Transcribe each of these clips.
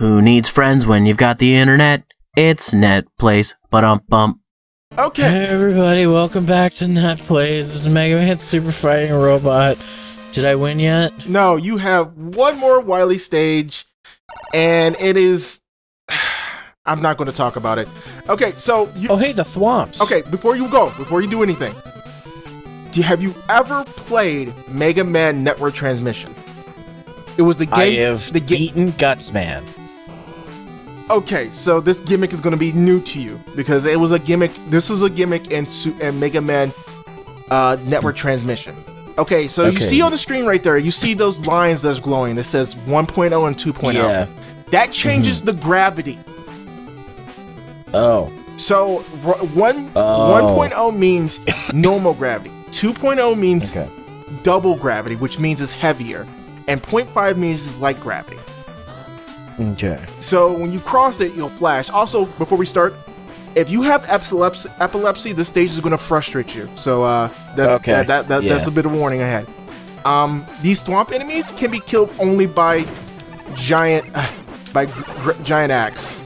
Who needs friends when you've got the internet? It's NetPlays. But um bump. Okay. Hey everybody, welcome back to Net Plays. This is Mega Man Super Fighting Robot. Did I win yet? No, you have one more Wily stage, and it is. I'm not going to talk about it. Okay, so you. Oh hey, the Thwomps. Okay, before you go, before you do anything, do, have you ever played Mega Man Network Transmission? It was the game. I have the ga- beaten Gutsman. Okay, so this gimmick is going to be new to you because it was a gimmick. This was a gimmick in, Su- in Mega Man uh, Network Transmission. Okay, so you see on the screen right there, you see those lines that's glowing that says 1.0 and 2.0. Yeah. That changes the gravity. Oh. So r- one Oh. 1.0 means normal gravity. 2.0 means Okay. double gravity, which means it's heavier, and 0.5 means it's light gravity. Okay. So when you cross it, you'll flash. Also, before we start, if you have epilepsy, epilepsy this stage is going to frustrate you. So uh, that's Okay, that, that, that- that's a bit of warning ahead. Um, these Thwomp enemies can be killed only by giant by gr- giant axe.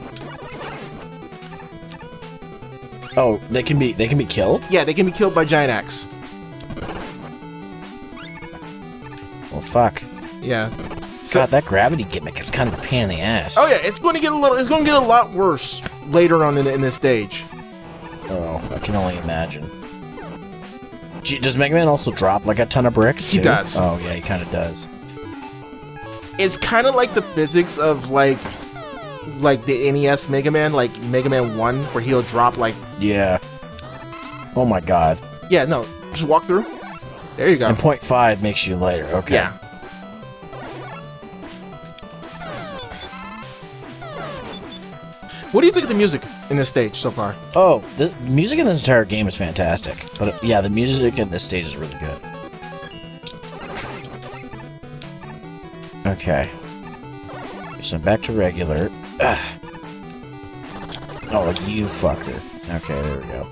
Oh, they can be they can be killed? Yeah, they can be killed by giant axe. Well fuck. Yeah. So, God, that gravity gimmick is kind of a pain in the ass. oh yeah, it's going to get a little. It's going to get a lot worse later on in, in this stage. Oh, I can only imagine. Does Mega Man also drop like a ton of bricks? He does. Oh yeah, he kind of does. it's kind of like the physics of like like the NES Mega Man, like Mega Man 1 where he'll drop like Yeah. Oh my god. yeah, no, just walk through. There you go. And point five makes you lighter. Okay. Yeah. What do you think of the music in this stage so far? Oh, the music in this entire game is fantastic. But yeah, the music in this stage is really good. Okay. So back to regular. Ugh. Oh, you fucker. Okay, there we go.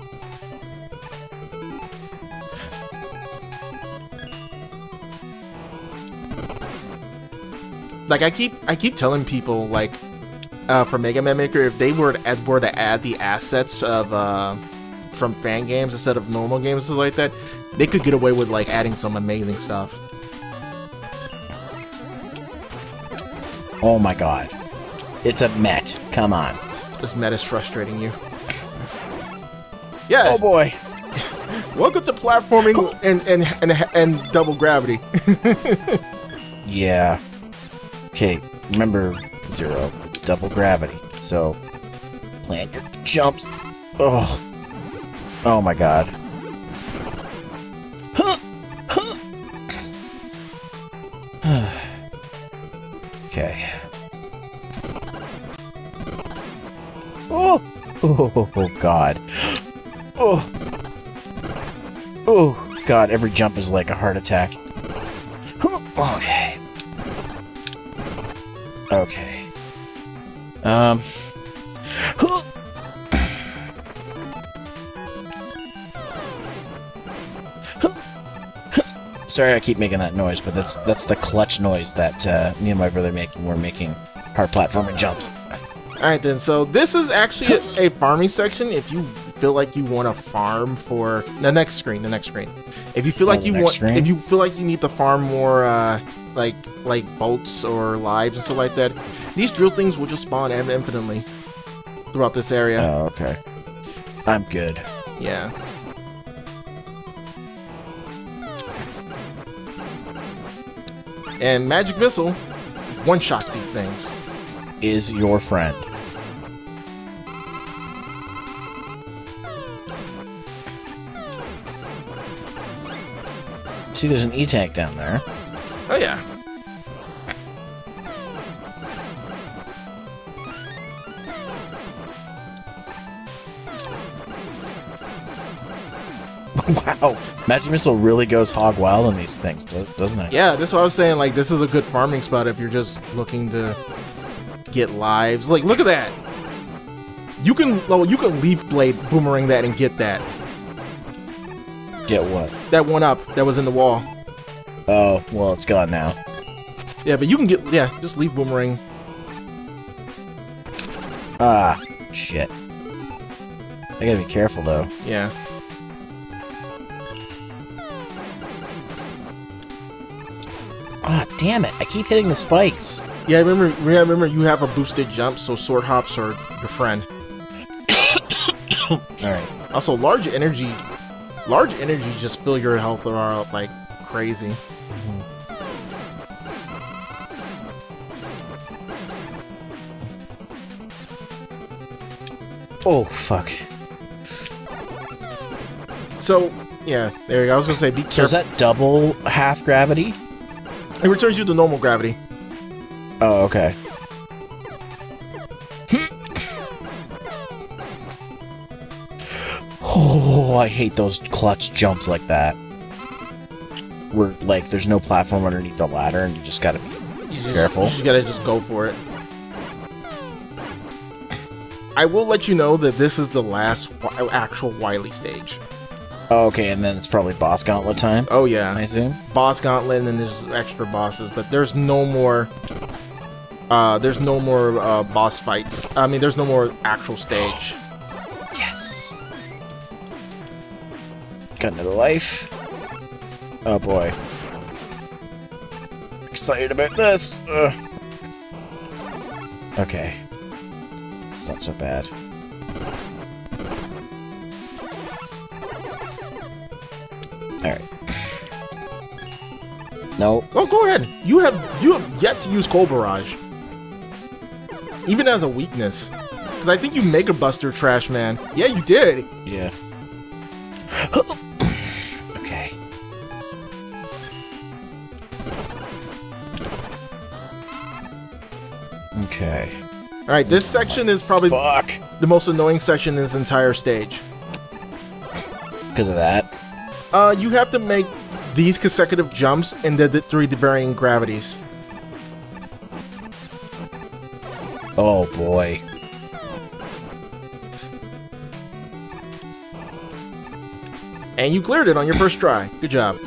Like I keep I keep telling people like uh, for Mega Man Maker if they were to add, were to add the assets of uh, from fan games instead of normal games like that, they could get away with like adding some amazing stuff. Oh my god. It's a Met. Come on. This meta is frustrating you. Yeah, Oh boy. welcome to platforming and, and and and double gravity. Yeah. Okay, remember zero. Double gravity. So plan your jumps. Oh. Oh my god. Okay. Oh. oh. Oh god. Oh. Oh god, every jump is like a heart attack. Um. Sorry, I keep making that noise, but that's that's the clutch noise that uh, me and my brother make when we're making hard platforming jumps. All right, then. So this is actually a, a farming section. If you feel like you want to farm for the next screen, the next screen. If you feel Oh, like you want, screen? if you feel like you need to farm more, uh, like like bolts or lives and stuff like that, these drill things will just spawn in- infinitely throughout this area. Oh, okay. I'm good. Yeah. And magic missile one shots these things. Is your friend. See, there's an E-tank down there. Oh yeah. wow, Magic Missile really goes hog wild on these things, doesn't it? Yeah, that's what I was saying. Like, this is a good farming spot if you're just looking to get lives. Like, look at that. You can, oh, you can leaf blade boomerang that and get that. Get what? That one up that was in the wall. Oh, well, it's gone now. Yeah, but you can get, yeah, just leaf boomerang. Ah, shit. I gotta be careful though. Yeah. Ah, damn it! I keep hitting the spikes. Yeah, I remember. yeah, remember you have a boosted jump, so sword hops are your friend. All right. Also, large energy, large energy just fill your health bar up like crazy. Oh fuck. So, yeah, there you go. I was gonna say, be So is that double half gravity? It returns you to normal gravity. Oh, okay. Oh, I hate those clutch jumps like that. Where, like, there's no platform underneath the ladder and you just gotta be... You just, Careful. You just gotta just go for it. I will let you know that this is the last actual Wily stage. Oh, okay, and then it's probably boss gauntlet time, Oh yeah, I assume? boss gauntlet, and then there's extra bosses, but there's no more. Uh, there's no more uh, boss fights. I mean, there's no more actual stage. Yes! Got another life. Oh boy. Excited about this! Ugh. Okay. It's not so bad. Alright. Nope. Oh, go ahead. You have you have yet to use Cold Barrage, even as a weakness. Because I think you Mega Buster Trash Man. Yeah, you did. Yeah. Okay. All right, this section is probably Fuck. the most annoying section in this entire stage. Because of that. Uh, you have to make these consecutive jumps in the, the three varying gravities. Oh boy. And you cleared it on your first try. Good job.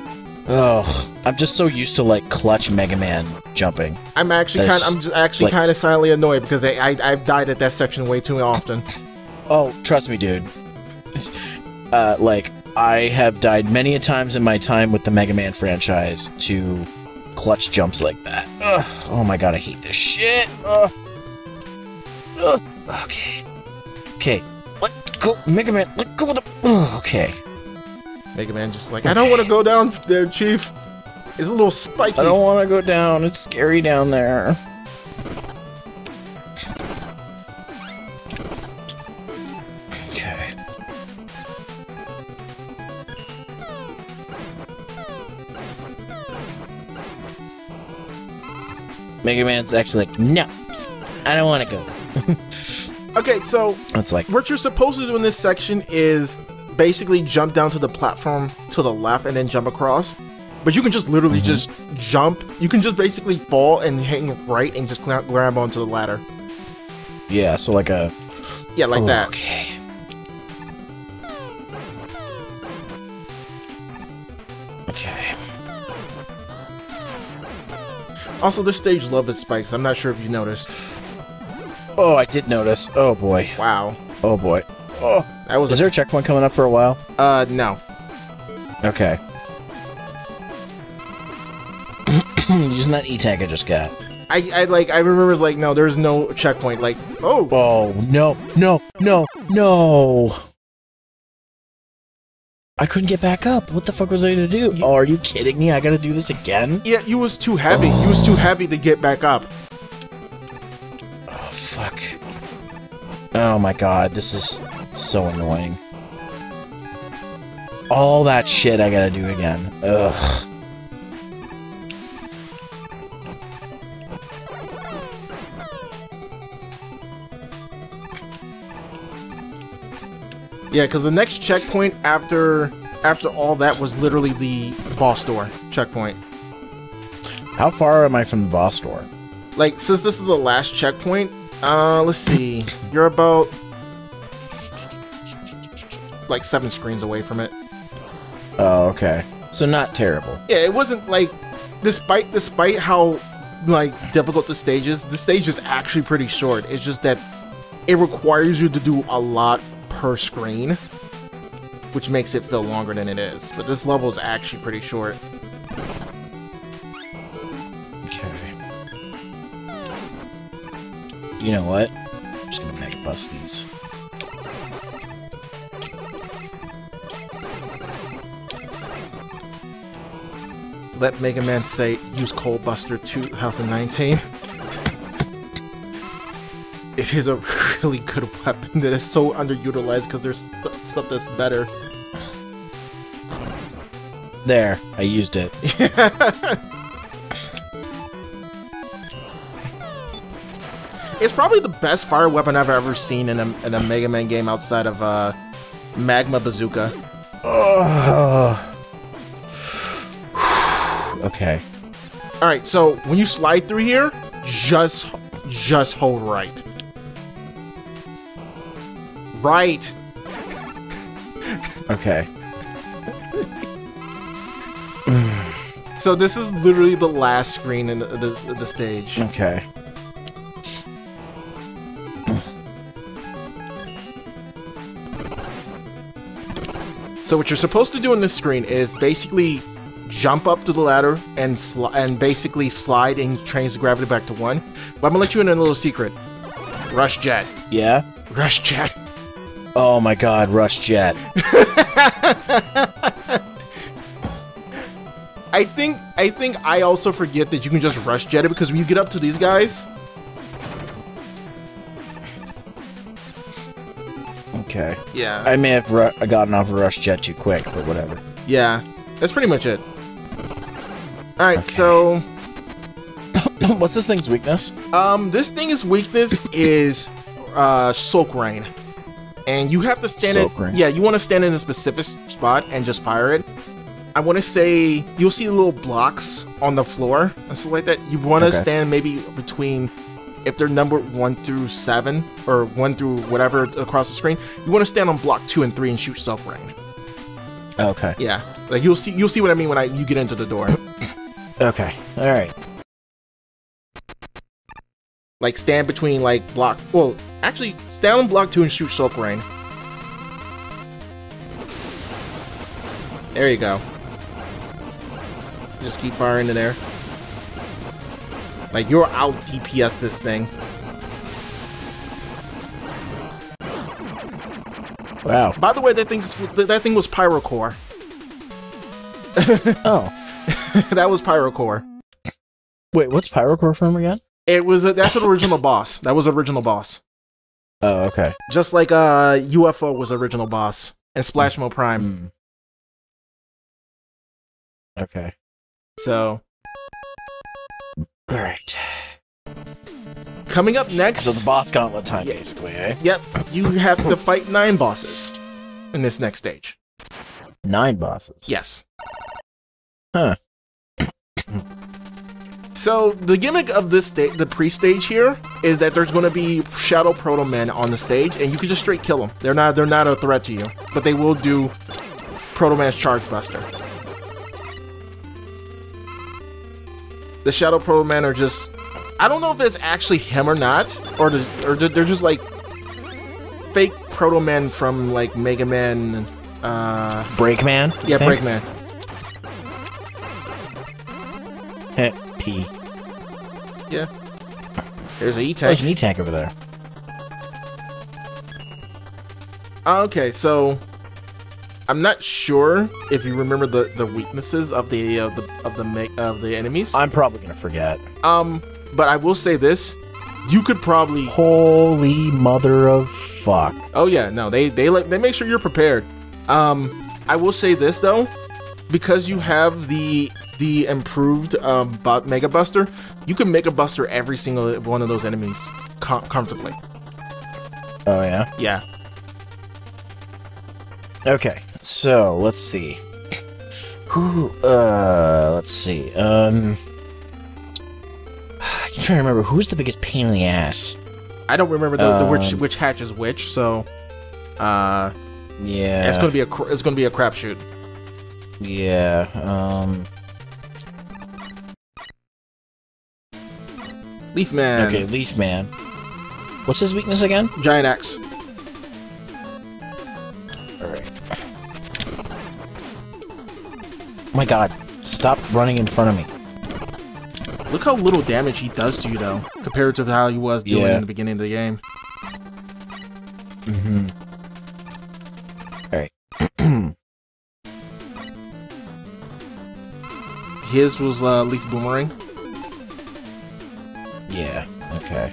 Oh, I'm just so used to like clutch Mega Man jumping. I'm actually kind. I'm just, actually like- kind of silently annoyed because I, I I've died at that section way too often. Oh, trust me, dude. Uh, like I have died many a times in my time with the Mega Man franchise to clutch jumps like that. Ugh. Oh my god, I hate this shit. Ugh. Ugh. Okay. Okay. Let go, Mega Man. Let go of the. Okay. Mega Man just like I don't want to go down there, Chief. It's a little spiky. I don't want to go down. It's scary down there. Okay. Mega Man's actually like, no, I don't want to go. Okay, so It's like, what you're supposed to do in this section is basically jump down to the platform to the left and then jump across. But you can just literally just jump. You can just basically fall and hang right and just grab onto the ladder. yeah, so like a. Yeah, like Oh, that. Okay. Okay. Also, this stage love its spikes. I'm not sure if you noticed. Oh, I did notice. Oh boy. Wow, Oh boy. Oh. that was Is there a checkpoint coming up for a while? uh no. Okay. Using that E-tank I just got. I, I like I remember like no, there's no checkpoint. Like oh, Oh, no, no, no, no! I couldn't get back up. What the fuck was I gonna do? You- Oh, are you kidding me? I gotta do this again? yeah, you was too heavy. You was too heavy to get back up. Oh, fuck. Oh my god, this is so annoying. All that shit I gotta do again. Ugh. Yeah, because the next checkpoint after after all that was literally the boss door checkpoint. How far am I from the boss door? Like since this is the last checkpoint, uh, let's see, you're about like seven screens away from it. Oh, okay. So not terrible. Yeah, it wasn't like, despite despite how like difficult the stage is, the stage is actually pretty short. It's just that it requires you to do a lot per screen, which makes it feel longer than it is. But this level is actually pretty short. Okay. You know what? I'm just gonna mega bust these. Let Mega Man say use Cold Buster 2019. it is a really good weapon that is so underutilized because there's st- stuff that's better. There, I used it. It's probably the best fire weapon I've ever seen in a, in a Mega Man game outside of uh, Magma Bazooka. okay. All right, so when you slide through here, just just hold right. Right. Okay. So this is literally the last screen in the, the, the stage. Okay. So what you're supposed to do in this screen is basically jump up to the ladder and sli- and basically slide and change the gravity back to one. But I'm gonna let you in on a little secret. Rush jet. Yeah? Rush jet. Oh my god, Rush Jet. I think I think I also forget that you can just rush jet it because when you get up to these guys, Okay. yeah, I may have gotten off of Rush Jet too quick, but whatever. yeah, that's pretty much it. All right, Okay. so What's this thing's weakness? um, this thing's weakness is uh soak rain, and you have to stand it. rain. Yeah, you want to stand in a specific spot and just fire it. I want to say you'll see little blocks on the floor and stuff like that. You want to Okay. stand maybe between, if they're numbered one through seven or one through whatever across the screen. You want to stand on block two and three and shoot rain. Okay. Yeah, like you'll see you'll see what I mean when I you get into the door. Okay. Alright. like stand between like block. Well, actually, stand on block two and shoot soak rain. There you go. Just keep firing in there. Like you're out DPS this thing. Wow. By the way, that thing that thing was Pyrocore. Oh. that was Pyrocore. Wait, what's Pyrocore from again? It was a, that's an original boss. That was original boss. Oh, okay. Just like uh UFO was original boss and Splashmo Prime. Hmm. Okay. So Alright. coming up next. So the boss gauntlet time, Yeah. basically, eh? Yep, you have to fight nine bosses in this next stage. Nine bosses. Yes. Huh. So the gimmick of this sta- the pre-stage here is that there's going to be shadow proto men on the stage, and you can just straight kill them. They're not they're not a threat to you, but they will do proto man's charge buster. The shadow proto men are just I don't know if it's actually him or not, or the, or they're just like fake proto men from like Mega Man. Uh, Breakman? yeah? Breakman. Heh, Yeah. There's an E-tank. there's an E-Tank over there. Okay, so I'm not sure if you remember the, the weaknesses of the uh, the of the ma- of the enemies. I'm probably gonna forget. um, but I will say this: you could probably. Holy mother of fuck. Oh yeah, no, they they like they make sure you're prepared. Um, I will say this though, because you have the the improved um Mega Buster, you can Mega Buster every single one of those enemies com- comfortably. Oh, yeah? Yeah. Okay, so let's see. Who, uh, let's see. Um, I'm trying to remember who's the biggest pain in the ass. I don't remember the, the which Um, which hatch is which, so uh, Yeah. it's gonna be a it's gonna be a crapshoot. Yeah. Um. Leaf Man. Okay, Leaf Man. What's his weakness again? Giant Axe. Alright. Oh my god. Stop running in front of me. Look how little damage he does to you, though, compared to how he was doing Yeah. in the beginning of the game. Mm-hmm. Alright. His was uh, Leaf Boomerang. Yeah, okay.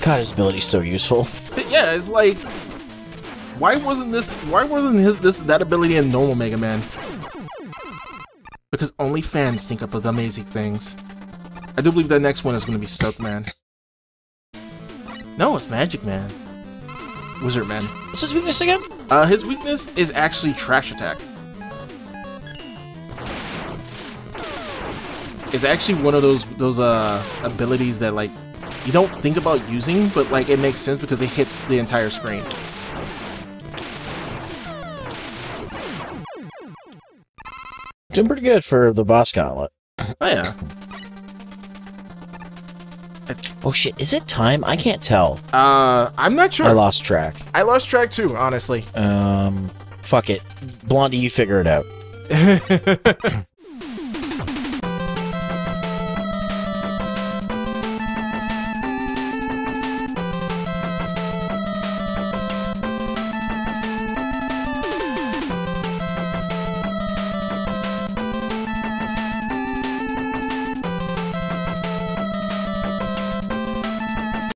God, his ability's so useful. Yeah, it's like, why wasn't this? Why wasn't his this that ability in normal Mega Man? Because only fans think up of amazing things. I do believe that next one is going to be Soap Man. No, it's Magic Man. Wizard Man. What's his weakness again? Uh, his weakness is actually Trash Attack. It's actually one of those those uh abilities that like you don't think about using, but like it makes sense because it hits the entire screen. Doing pretty good for the boss gauntlet. Oh yeah. Oh shit, is it time? I can't tell. Uh, I'm not sure. I lost track. I lost track too, honestly. Um, fuck it. Blondie, you figure it out.